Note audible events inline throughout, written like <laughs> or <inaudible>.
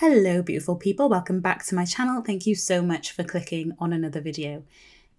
Hello beautiful people, welcome back to my channel. Thank you so much for clicking on another video.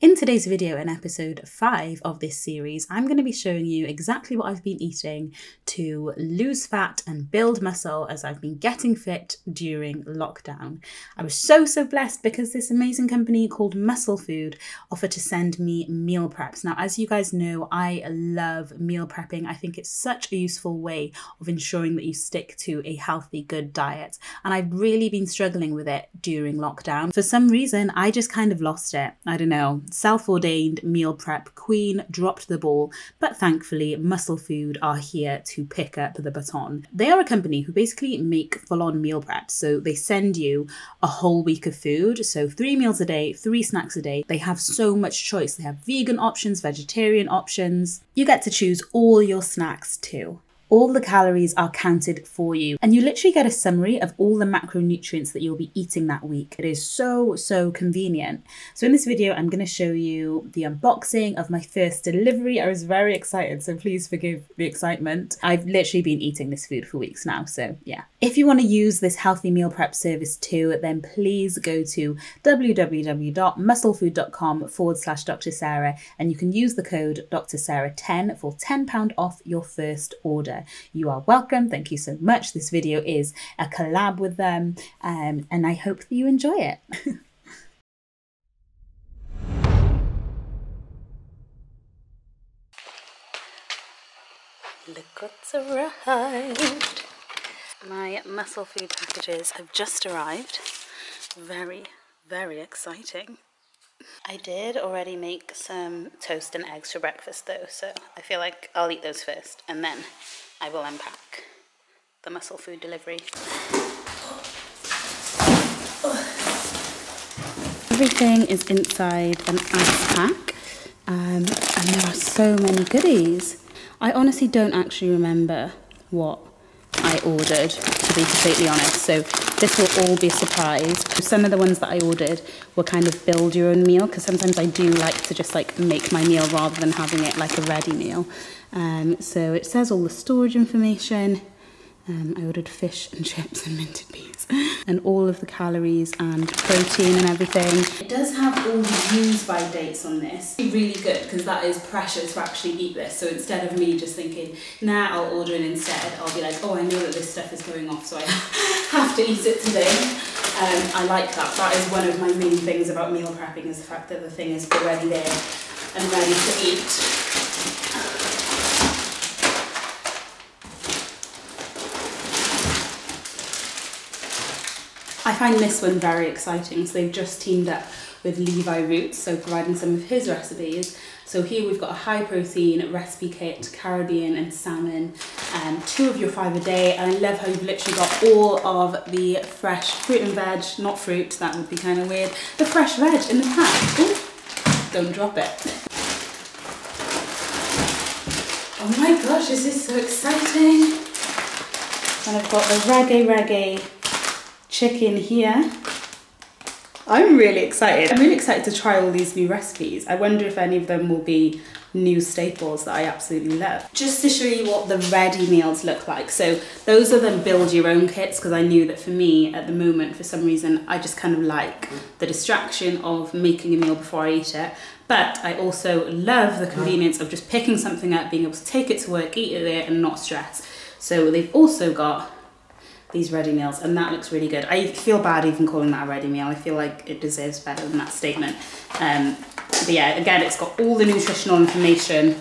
In today's video, in episode 5 of this series, I'm going to be showing you exactly what I've been eating to lose fat and build muscle as I've been getting fit during lockdown. I was so, so blessed because this amazing company called Muscle Food offered to send me meal preps. Now, as you guys know, I love meal prepping. I think it's such a useful way of ensuring that you stick to a healthy, good diet. And I've really been struggling with it during lockdown. For some reason, I just kind of lost it. I don't know self ordained meal prep queen dropped the ball, but thankfully, Muscle Food are here to pick up the baton. They are a company who basically make full on meal preps. So they send you a whole week of food. So three meals a day, three snacks a day. They have so much choice. They have vegan options, vegetarian options. You get to choose all your snacks too all the calories are counted for you. And you literally get a summary of all the macronutrients that you'll be eating that week. It is so, so convenient. So in this video, I'm going to show you the unboxing of my first delivery. I was very excited, so please forgive the excitement. I've literally been eating this food for weeks now, so yeah. If you want to use this healthy meal prep service too, then please go to www.musclefood.com forward slash Dr. Sara and you can use the code Dr. Sara 10 for £10 off your first order you are welcome. Thank you so much. This video is a collab with them, um, and I hope that you enjoy it. <laughs> Look what's arrived. My muscle food packages have just arrived. Very, very exciting. I did already make some toast and eggs for breakfast though, so I feel like I'll eat those first and then I will unpack the muscle food delivery. Everything is inside an ice pack um, and there are so many goodies. I honestly don't actually remember what I ordered, to be completely honest. So this will all be a surprise. Some of the ones that I ordered were kind of build your own meal because sometimes I do like to just like make my meal rather than having it like a ready meal. Um, so it says all the storage information. Um, I ordered fish and chips and minted peas <laughs> and all of the calories and protein and everything. It does have all the use by dates on this. Really good because that is precious to actually eat this. So instead of me just thinking, nah, I'll order it instead, I'll be like, oh, I know that this stuff is going off, so I have to eat it today. Um, I like that. That is one of my main things about meal prepping is the fact that the thing is already there and ready to eat. I find this one very exciting. So they've just teamed up with Levi Roots, so providing some of his recipes. So here we've got a high protein recipe kit, Caribbean and salmon, and two of your five a day. And I love how you've literally got all of the fresh fruit and veg, not fruit, that would be kind of weird, the fresh veg in the pack. Ooh, don't drop it. Oh my gosh, this is so exciting. And I've got the reggae reggae chicken here. I'm really excited. I'm really excited to try all these new recipes. I wonder if any of them will be new staples that I absolutely love. Just to show you what the ready meals look like. So those are the build your own kits because I knew that for me at the moment, for some reason, I just kind of like the distraction of making a meal before I eat it. But I also love the convenience of just picking something up, being able to take it to work, eat it there and not stress. So they've also got these ready meals and that looks really good. I feel bad even calling that a ready meal. I feel like it deserves better than that statement. Um, but yeah, again, it's got all the nutritional information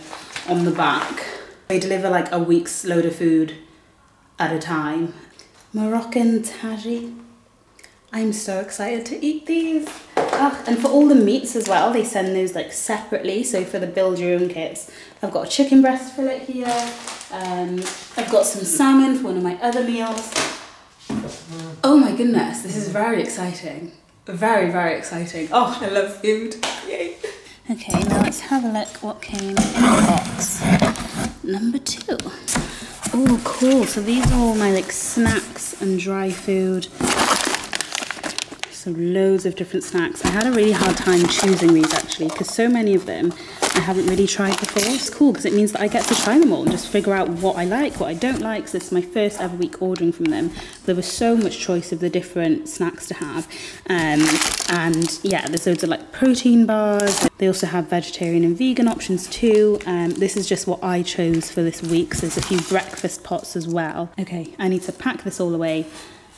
on the back. They deliver like a week's load of food at a time. Moroccan tagine. I'm so excited to eat these. Oh, and for all the meats as well, they send those like separately. So for the build your own kits, I've got a chicken breast fillet here. Um, I've got some salmon for one of my other meals. Oh my goodness, this is very exciting. Very, very exciting. Oh, I love food. Yay. Okay, now let's have a look what came in the box. Number two. Oh, cool. So these are all my like snacks and dry food. So loads of different snacks. I had a really hard time choosing these actually because so many of them I haven't really tried before. It's cool because it means that I get to try them all and just figure out what I like, what I don't like. So this is my first ever week ordering from them. There was so much choice of the different snacks to have. Um, and yeah, there's loads of like protein bars. They also have vegetarian and vegan options too. Um, this is just what I chose for this week. So there's a few breakfast pots as well. Okay, I need to pack this all away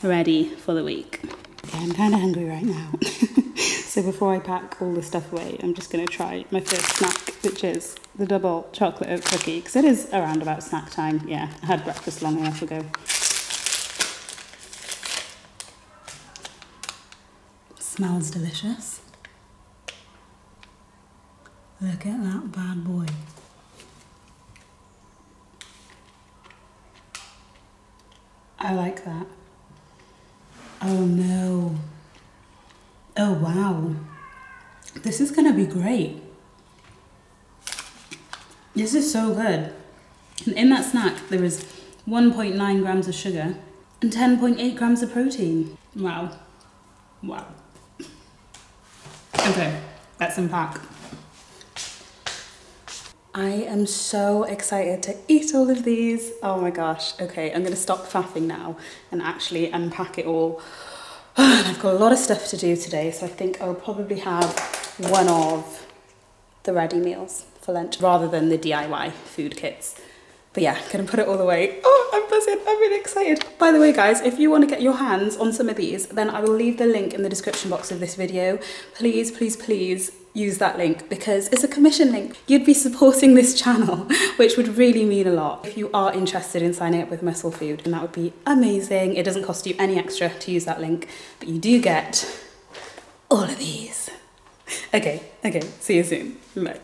ready for the week. Okay, I'm kind of hungry right now. <laughs> so before I pack all the stuff away, I'm just going to try my first snack, which is the double chocolate oat cookie, because it is around about snack time. Yeah, I had breakfast long enough ago. Smells delicious. Look at that bad boy. I like that. Oh no. Oh wow. This is gonna be great. This is so good. And in that snack, there is 1.9 grams of sugar and 10.8 grams of protein. Wow. Wow. Okay, let's unpack. I am so excited to eat all of these. Oh my gosh. Okay, I'm gonna stop faffing now and actually unpack it all. Oh, and I've got a lot of stuff to do today, so I think I'll probably have one of the ready meals for lunch rather than the DIY food kits. But yeah, gonna put it all away. Oh, I'm buzzing, I'm really excited. By the way, guys, if you wanna get your hands on some of these, then I will leave the link in the description box of this video. Please, please, please use that link because it's a commission link. You'd be supporting this channel, <laughs> which would really mean a lot. If you are interested in signing up with Muscle Food, and that would be amazing. It doesn't cost you any extra to use that link, but you do get all of these. <laughs> Okay, okay, see you soon. Bye.